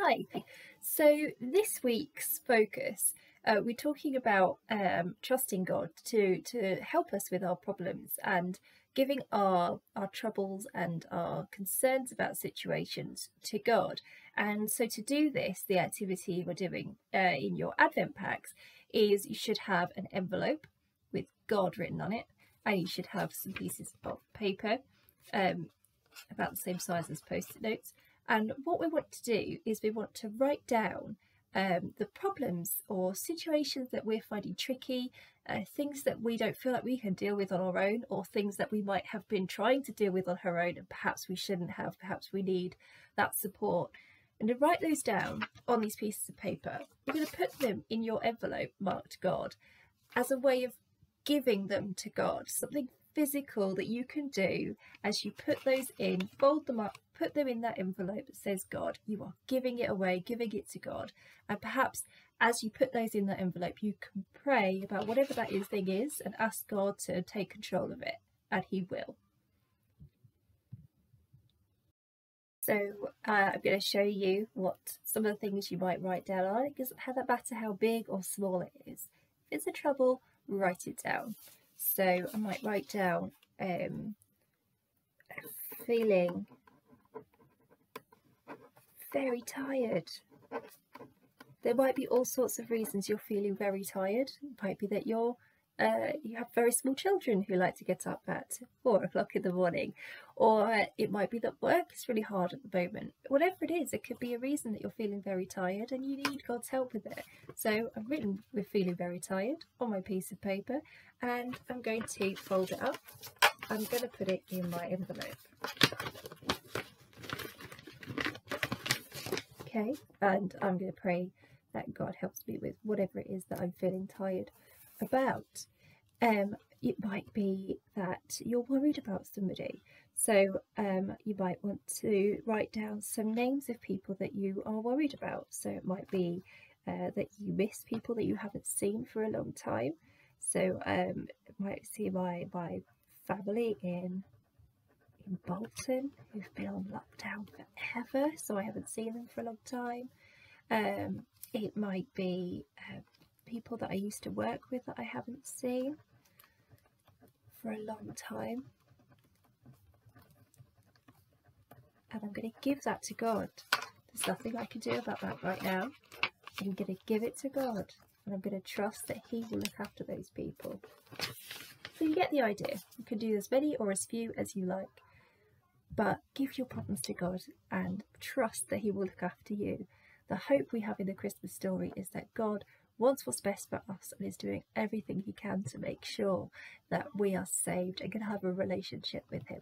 Hi. So this week's focus, uh, we're talking about um, trusting God to to help us with our problems and giving our our troubles and our concerns about situations to God. And so to do this, the activity we're doing uh, in your Advent packs is you should have an envelope with God written on it, and you should have some pieces of paper um, about the same size as post-it notes and what we want to do is we want to write down um, the problems or situations that we're finding tricky, uh, things that we don't feel like we can deal with on our own, or things that we might have been trying to deal with on our own and perhaps we shouldn't have, perhaps we need that support. And to write those down on these pieces of paper, we're going to put them in your envelope marked God as a way of giving them to God, something physical that you can do as you put those in, fold them up, put them in that envelope that says God. You are giving it away, giving it to God. And perhaps as you put those in that envelope, you can pray about whatever that is thing is and ask God to take control of it, and He will. So uh, I'm going to show you what some of the things you might write down on. It doesn't have that matter how big or small it is. If it's a trouble, write it down. So I might write down um, feeling very tired. There might be all sorts of reasons you're feeling very tired. It might be that you're uh, you have very small children who like to get up at four o'clock in the morning, or it might be that work is really hard at the moment. Whatever it is, it could be a reason that you're feeling very tired and you need God's help with it. So I've written "We're feeling very tired" on my piece of paper, and I'm going to fold it up. I'm going to put it in my envelope. Okay, and I'm going to pray that God helps me with whatever it is that I'm feeling tired about. Um, it might be that you're worried about somebody. So um, you might want to write down some names of people that you are worried about. So it might be uh, that you miss people that you haven't seen for a long time. So um, it might see my my family in in Bolton who've been on lockdown forever, so I haven't seen them for a long time. Um, it might be uh, people that I used to work with that I haven't seen for a long time. And I'm going to give that to God. There's nothing I can do about that right now. I'm going to give it to God and I'm going to trust that He will look after those people. So you get the idea. You can do as many or as few as you like, but give your problems to God and trust that He will look after you. The hope we have in the Christmas story is that God wants what's best for us and is doing everything he can to make sure that we are saved and can have a relationship with him.